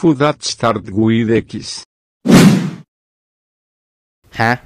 food that start with X. Huh?